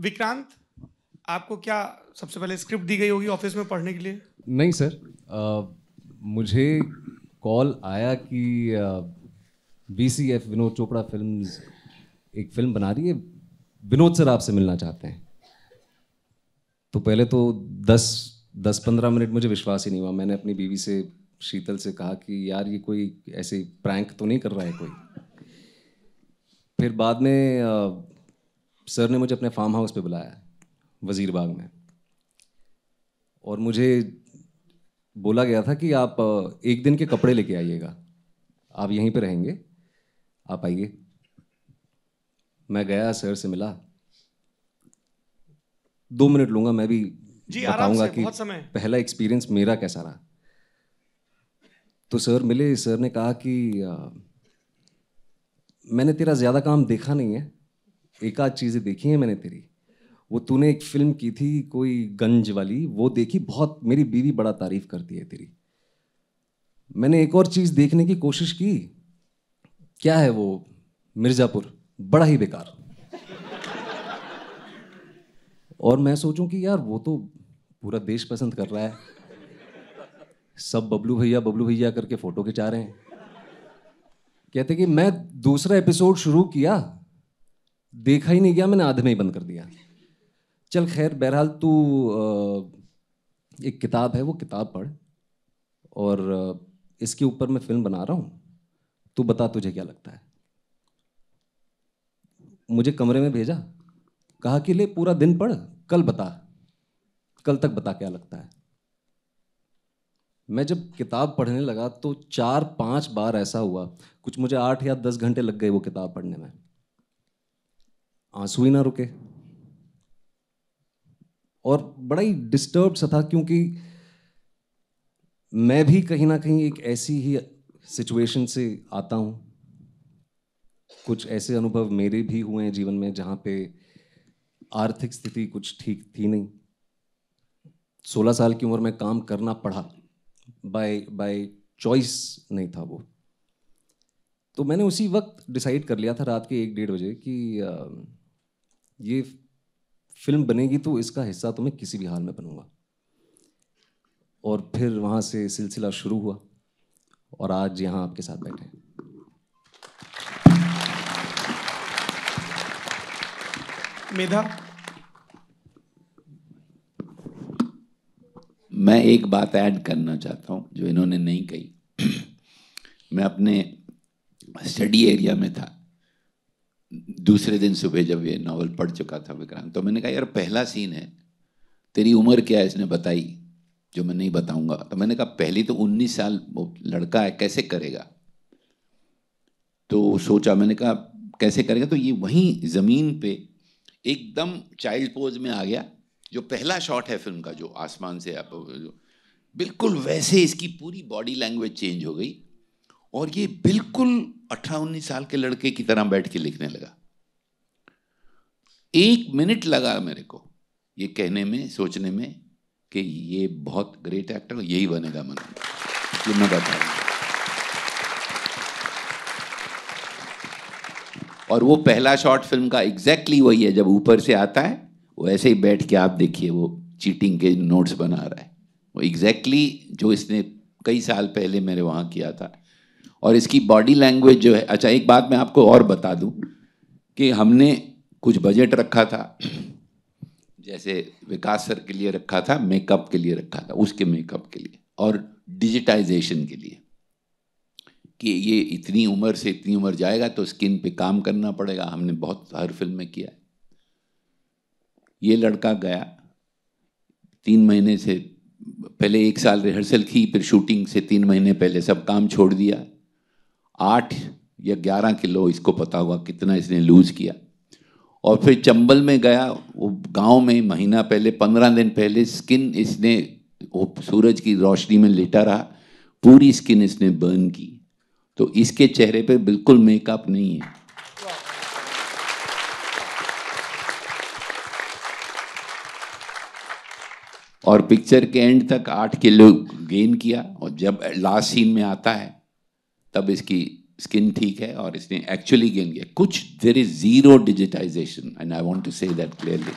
विक्रांत आपको क्या सबसे पहले स्क्रिप्ट दी गई होगी ऑफ़िस में पढ़ने के लिए? नहीं सर आ, मुझे कॉल आया कि B C F Vinod Chopra film एक फ़िल्म बना रही है। विनोद सर आपसे मिलना चाहते हैं। तो पहले तो दस दस पंद्रह मिनट मुझे विश्वास ही नहीं हुआ। मैंने अपनी बीवी से शीतल से कहा कि यार ये कोई ऐसे प्रैंक तो नहीं कर रहा है कोई। फिर बाद में सर ने मुझे अपने फार्म हाउस पे बुलाया वज़ीर बाग में। और मुझे बोला गया था कि आप एक दिन के कपड़े लेके आइएगा। आप यहीं पे रहेंगे आप आइए। मैं गया सर से मिला। दो मिनट लूँगा मैं भी बताऊँगा कि पहला एक्सपीरियंस मेरा कैसा रहा। तो सर मिले सर ने कहा कि आ, मैंने तेरा ज़्यादा काम देखा नहीं है एक आध चीज़ें देखी हैं मैंने तेरी। वो तूने एक फ़िल्म की थी, कोई गंज वाली, वो देखी, बहुत, मेरी बीवी बड़ा तारीफ़ करती है तेरी। मैंने एक और चीज़ देखने की कोशिश की, क्या है वो, मिर्ज़ापुर, बड़ा ही बेकार। और मैं सोचूं कि यार, वो तो पूरा देश पसंद कर रहा है। सब बबलू भैया बबलू भैया करके फ़ोटो खिंचा रहे हैं। कहते कि मैं दूसरा एपिसोड शुरू किया देखा ही नहीं गया, मैंने आधे में ही बंद कर दिया। चल खैर, बहरहाल तू एक किताब है, वो किताब पढ़। और इसके ऊपर मैं फ़िल्म बना रहा हूँ। तू बता तुझे क्या लगता है। मुझे कमरे में भेजा। कहा कि ले, पूरा दिन पढ़, कल बता। कल तक बता क्या लगता है। मैं जब किताब पढ़ने लगा तो चार पाँच बार ऐसा हुआ। कुछ मुझे आठ या दस घंटे लग गए वो किताब पढ़ने में। आँसू ही ना रुके। और बड़ा ही डिस्टर्ब सा था, क्योंकि मैं भी कहीं ना कहीं एक ऐसी ही सिचुएशन से आता हूँ। कुछ ऐसे अनुभव मेरे भी हुए हैं जीवन में जहाँ पे आर्थिक स्थिति कुछ ठीक थी नहीं। सोलह साल की उम्र में काम करना पड़ा। बाय बाय चॉइस नहीं था वो। तो मैंने उसी वक्त डिसाइड कर लिया था रात के एक डेढ़ बजे कि ये फ़िल्म बनेगी तो इसका हिस्सा तो मैं किसी भी हाल में बनूँगा। और फिर वहाँ से सिलसिला शुरू हुआ और आज यहाँ आपके साथ बैठे हैं। मेधा। मैं एक बात ऐड करना चाहता हूँ जो इन्होंने नहीं कही। मैं अपने स्टडी एरिया में था। दूसरे दिन सुबह जब ये नावल पढ़ चुका था विक्रांत तो मैंने कहा, यार, पहला सीन है। तेरी उम्र क्या है? इसने बताई, जो मैं नहीं बताऊँगा। तो मैंने कहा, पहली तो 19 साल वो लड़का है, कैसे करेगा? तो सोचा, मैंने कहा, कैसे करेगा? तो ये वहीं ज़मीन पे एकदम चाइल्ड पोज में आ गया, जो पहला शॉट है फ़िल्म का, जो आसमान से आप, बिल्कुल वैसे इसकी पूरी बॉडी लैंग्वेज चेंज हो गई और ये बिल्कुल अठारह उन्नीस साल के लड़के की तरह बैठ के लिखने लगा। एक मिनट लगा मेरे को ये कहने में, सोचने में कि ये बहुत ग्रेट एक्टर यही बनेगा मन। मैं बता और वो पहला शॉर्ट फ़िल्म का एग्जैक्टली exactly वही है, जब ऊपर से आता है, वो ऐसे ही बैठ के आप देखिए, वो चीटिंग के नोट्स बना रहा है। वो एग्जैक्टली exactly जो इसने कई साल पहले मेरे वहाँ किया था। और इसकी बॉडी लैंग्वेज जो है अच्छा एक बात मैं आपको और बता दूँ कि हमने कुछ बजट रखा था। जैसे विकास सर के लिए रखा था मेकअप के लिए रखा था, उसके मेकअप के लिए और डिजिटाइजेशन के लिए। कि ये इतनी उम्र से इतनी उम्र जाएगा तो स्किन पे काम करना पड़ेगा। हमने बहुत हर फ़िल्म में किया है। ये लड़का गया, तीन महीने से, पहले एक साल रिहर्सल की, फिर शूटिंग से तीन महीने पहले सब काम छोड़ दिया। आठ या ग्यारह किलो, इसको पता हुआ कितना इसने लूज़ किया। और फिर चंबल में गया, वो गाँव में महीना पहले, पंद्रह दिन पहले स्किन इसने, वो सूरज की रोशनी में लेटा रहा, पूरी स्किन इसने बर्न की। तो इसके चेहरे पे बिल्कुल मेकअप नहीं है। और पिक्चर के एंड तक आठ किलो गेन किया, और जब लास्ट सीन में आता है, तब इसकी स्किन ठीक है और इसने एक्चुअली गेन किया। कुछ there is zero digitization and I want to say that clearly